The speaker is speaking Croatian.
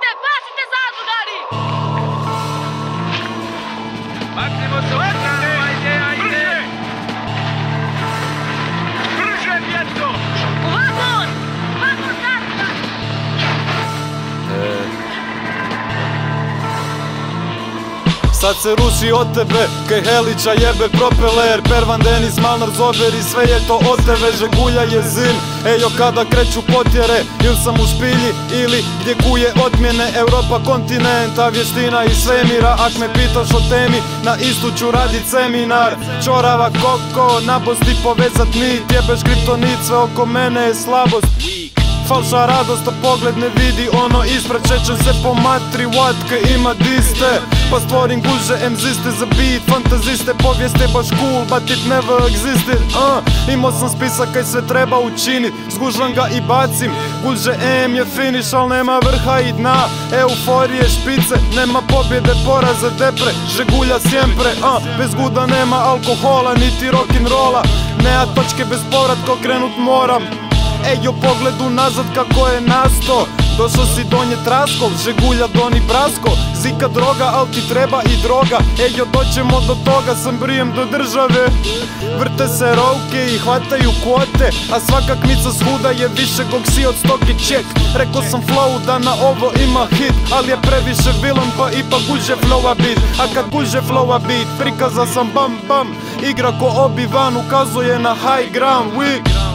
Debaixo é pesado, Gary! Sad se ruši od tebe, kaj Helića jebe propeler Pervan Denis, Malnar, Zober i sve je to od tebe Žegulja je zim, ejo kada kreću potjere Ili sam u špilji ili gdje kuje odmjene? Europa kontinenta, vještina i svemira Ak me pitaš o temi, na istu ću radit seminar. Čorava koko, nabosti povezat nit Jebeš kriptonit, sve oko mene je slabost. Falša radost, a pogled ne vidi ono ispred Čećem se po matri, ima diste Pa stvorim guže, emziste za beat Fantaziste, povijeste baš cool, but it never existed uh. Imao sam spisak kaj sve treba učinit Zgužvam ga i bacim. Guže M je finish, al nema vrha i dna. Euforije, špice, nema pobjede, poraze, depre Žegulja sjempre, uh. bez guda nema alkohola, niti rock'n'rolla. Nema točke bez povratka, krenut moram. Ejo pogledu nazad kako je nasto Došao si donje traskov, žegulja doni brasko. Zika droga, al ti treba i droga. Ejo doćemo do toga, sam brijem do države. Vrte se rovke i hvataju kvote A svaka kmica svuda je više kog si od stoki ček. Rekao sam flow da na ovo ima hit Ali je previše vilan pa ipak guže flowa bit A kad guže flowa bit, prikaza sam bam bam. Igra ko Obi-Wan ukazuje na high ground, we